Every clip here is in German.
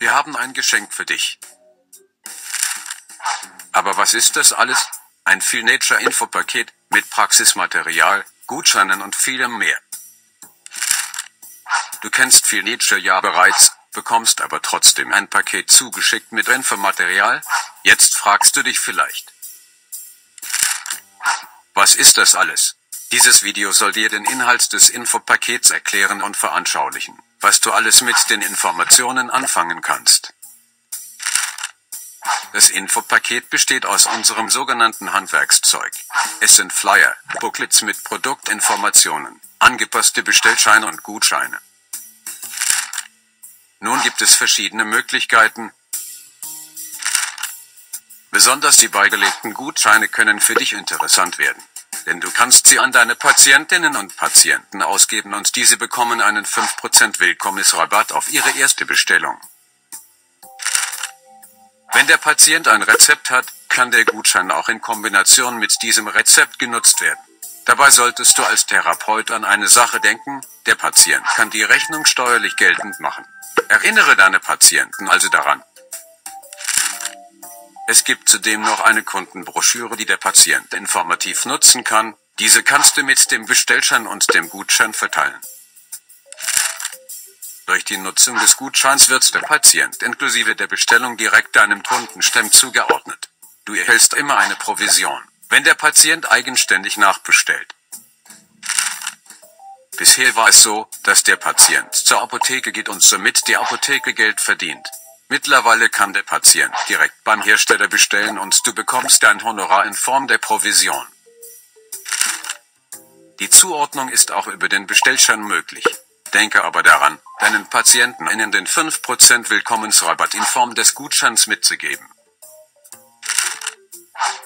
Wir haben ein Geschenk für dich. Aber was ist das alles? Ein Feel Nature Infopaket mit Praxismaterial, Gutscheinen und vielem mehr. Du kennst Feel Nature ja bereits, bekommst aber trotzdem ein Paket zugeschickt mit Infomaterial? Jetzt fragst du dich vielleicht. Was ist das alles? Dieses Video soll dir den Inhalt des Infopakets erklären und veranschaulichen, was du alles mit den Informationen anfangen kannst. Das Infopaket besteht aus unserem sogenannten Handwerkszeug. Es sind Flyer, Booklets mit Produktinformationen, angepasste Bestellscheine und Gutscheine. Nun gibt es verschiedene Möglichkeiten. Besonders die beigelegten Gutscheine können für dich interessant werden denn du kannst sie an deine Patientinnen und Patienten ausgeben und diese bekommen einen 5% Willkommensrabatt auf ihre erste Bestellung. Wenn der Patient ein Rezept hat, kann der Gutschein auch in Kombination mit diesem Rezept genutzt werden. Dabei solltest du als Therapeut an eine Sache denken, der Patient kann die Rechnung steuerlich geltend machen. Erinnere deine Patienten also daran. Es gibt zudem noch eine Kundenbroschüre, die der Patient informativ nutzen kann. Diese kannst du mit dem Bestellschein und dem Gutschein verteilen. Durch die Nutzung des Gutscheins wird der Patient inklusive der Bestellung direkt deinem Kundenstamm zugeordnet. Du erhältst immer eine Provision, wenn der Patient eigenständig nachbestellt. Bisher war es so, dass der Patient zur Apotheke geht und somit die Apotheke Geld verdient. Mittlerweile kann der Patient direkt beim Hersteller bestellen und du bekommst dein Honorar in Form der Provision. Die Zuordnung ist auch über den Bestellschein möglich. Denke aber daran, deinen Patienten innen den 5% Willkommensrabatt in Form des Gutscheins mitzugeben.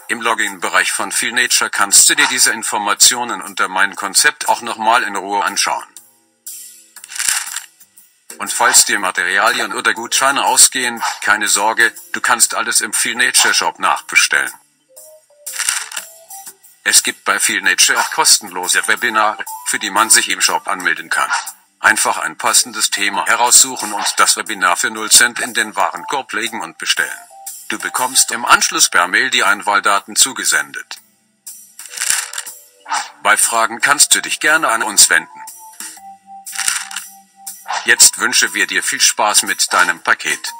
Im Login-Bereich von Feel Nature kannst du dir diese Informationen unter mein Konzept auch nochmal in Ruhe anschauen. Und falls dir Materialien oder Gutscheine ausgehen, keine Sorge, du kannst alles im Feel Nature Shop nachbestellen. Es gibt bei Feel Nature auch kostenlose Webinare, für die man sich im Shop anmelden kann. Einfach ein passendes Thema heraussuchen und das Webinar für 0 Cent in den Warenkorb legen und bestellen. Du bekommst im Anschluss per Mail die Einwahldaten zugesendet. Bei Fragen kannst du dich gerne an uns wenden. Jetzt wünsche wir dir viel Spaß mit deinem Paket.